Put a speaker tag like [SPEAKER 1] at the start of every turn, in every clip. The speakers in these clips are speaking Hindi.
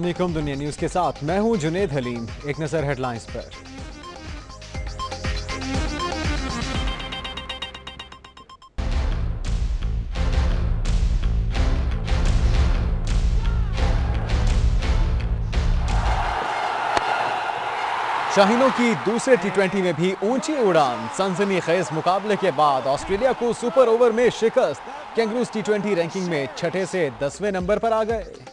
[SPEAKER 1] वालेकुम दुनिया न्यूज़ के साथ, मैं हूँ जुनेद हलीम। एक नज़र हेडलाइंस पर। शाहीनों की दूसरे टी में भी ऊँची उड़ान। सनसनी खेज मुकाबले के बाद ऑस्ट्रेलिया को सुपर ओवर में शिकस्त। कैंगरूज टी रैंकिंग में छठे से दसवें नंबर पर आ गए।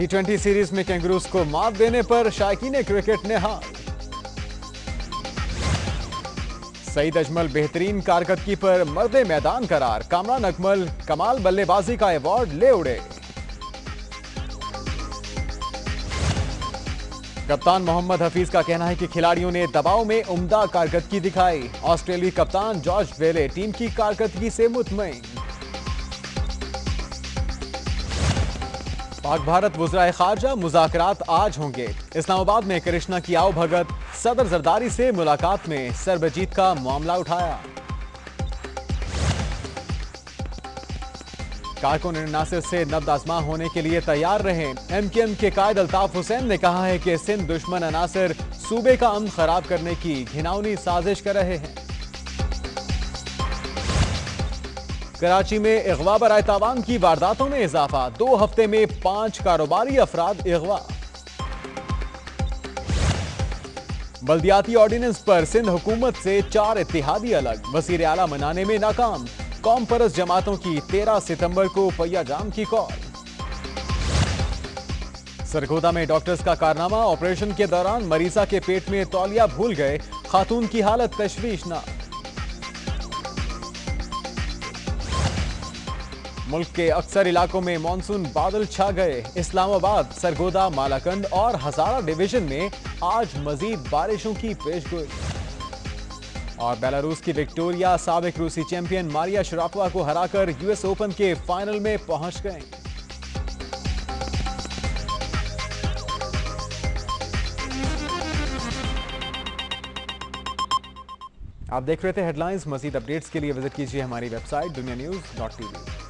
[SPEAKER 1] टी ट्वेंटी सीरीज़ में कैंगरूज को मात देने पर शायकीन क्रिकेट ने हार। सईद अजमल बेहतरीन कारकर्दगी पर मर्द मैदान करार, कामरान अकमल, कमाल बल्लेबाजी का अवार्ड ले उड़े। कप्तान मोहम्मद हफीज का कहना है कि खिलाड़ियों ने दबाव में उम्दा कारकर्दगी दिखाई। ऑस्ट्रेलियाई कप्तान जॉर्ज वेले टीम की कारकर्दगी से मुतमईन पाक भारत, वज्राए खारजा मुजाकरात आज होंगे। इस्लामाबाद में कृष्णा की आओ भगत, सदर जरदारी से मुलाकात में सरबजीत का मामला उठाया। कारकुन नासिर से नब्द आजमा होने के लिए तैयार रहे। एम के एम के कायद अल्ताफ हुसैन ने कहा है कि सिंध दुश्मन अनासर सूबे का अमन खराब करने की घिनौनी साजिश कर रहे हैं। कराची में अगवा बरए तावान की वारदातों में इजाफा। दो हफ़्ते में पाँच कारोबारी अफराद अगवा बल्दियाती ऑर्डिनेंस पर सिंध हुकूमत से चार इतिहादी अलग। वज़ीर आला मनाने में नाकाम। कौम परस जमातों की तेरह सितंबर को पैया जाम की कॉल। सरगोदा में डॉक्टर्स का कारनामा। ऑपरेशन के दौरान मरीजा के पेट में तौलिया भूल गए। खातून की हालत तशवीशनाक। मुल्क के अक्सर इलाकों में मानसून बादल छा गए। इस्लामाबाद, सरगोदा मालाकंड और हजारा डिवीज़न में आज मजीद बारिशों की पेशगोई। और बेलारूस की विक्टोरिया सबक रूसी चैंपियन मारिया शरापोवा को हराकर यूएस ओपन के फाइनल में पहुँच गए। आप देख रहे थे हेडलाइंस, मजीद अपडेट्स के लिए विज़िट कीजिए हमारी वेबसाइट दुनिया न्यूज़ डॉट टीवी।